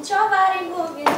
com em envolvido.